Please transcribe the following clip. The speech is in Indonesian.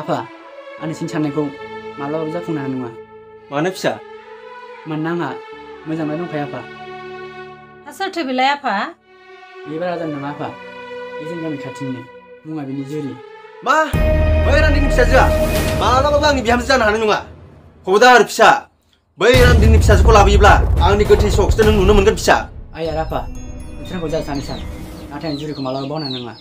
apa ane sin chane ko malo bisa kuna nua mana bisa mana nga mana mana nung kaya apa asal tuh apa iya pada ada nama apa izin kami kati nih mau ngabi nih juri ma bayaran yang bisa juga malah nggak bang ibu hamzah jangan hanya kau udah harus bisa Bayaran yang bisa cukup lah ibu lah ang nikah sih sok seneng mungkin bisa ayah apa itu nggak bisa sana sana ada yang juri kemalauan bang nanya